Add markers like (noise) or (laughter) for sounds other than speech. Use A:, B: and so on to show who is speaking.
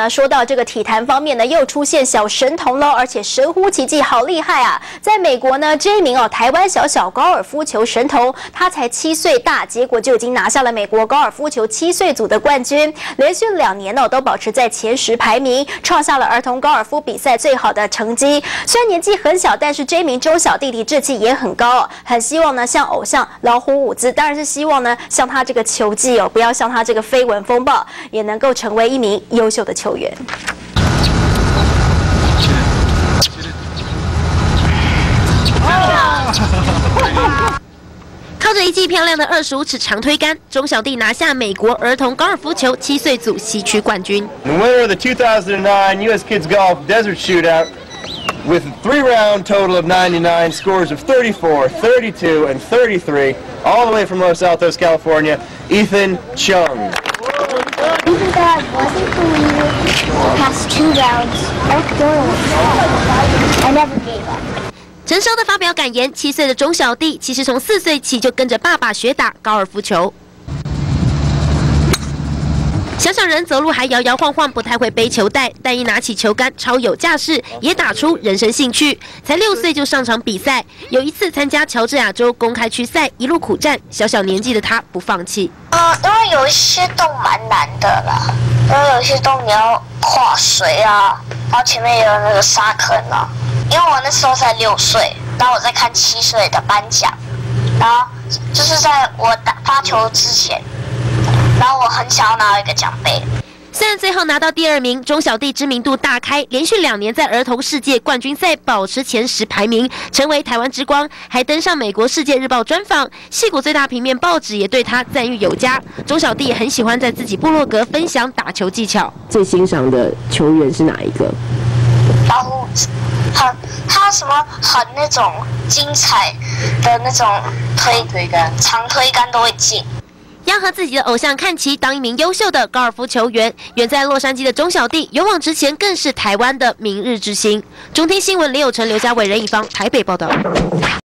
A: 那说到这个体坛方面呢，又出现小神童喽，而且神乎其技，好厉害啊！在美国呢，这一名哦，台湾小小高尔夫球神童，他才七岁大，结果就已经拿下了美国高尔夫球七岁组的冠军，连续两年呢都保持在前十排名，创下了儿童高尔夫比赛最好的成绩。虽然年纪很小，但是这名中小弟弟志气也很高，很希望呢像偶像老虎伍兹，当然是希望呢像他这个球技哦，不要像他这个绯闻风暴，也能够成为一名优秀的球员。
B: 靠着一记漂亮的二十五尺长推杆，钟小弟拿下美国儿童高尔夫球七岁组西区冠军。
C: The winner (laughs) of the 2009 U.S. Kids Golf Desert Shootout with a three-round total of 99 scores of 34, 32, and 33, all the way from Los Altos, California, Ethan Chung.
D: That wasn't the leader past two rounds, I still I never gave up.
B: 成熟的发表感言，七岁的钟小弟其实从四岁起就跟着爸爸学打高尔夫球。小小人走路还摇摇晃晃，不太会背球袋，但一拿起球杆超有架势，也打出人生兴趣。才六岁就上场比赛，有一次参加乔治亚州公开区赛，一路苦战，小小年纪的他不放弃。
D: 呃，因为有一些洞蛮难的啦，因为有一些洞你要跨水啊，然后前面也有那个沙坑啊。因为我那时候才六岁，然后我在看七岁的颁奖，然后就是在我打发球之前，很想要拿到一个奖杯。
B: 虽然最后拿到第二名，钟小弟知名度大开，连续两年在儿童世界冠军赛保持前十排名，成为台湾之光，还登上美国世界日报专访。戏谷最大平面报纸也对他赞誉有加。钟小弟也很喜欢在自己部落格分享打球技巧。
E: 最欣赏的球员是哪一个？
D: 老虎很他什么很那种精彩的那种推推杆，长推杆都会进。
B: 要和自己的偶像看齐，当一名优秀的高尔夫球员。远在洛杉矶的钟小弟，勇往直前，更是台湾的明日之星。中天新闻李有成、刘家伟、任一方台北报道。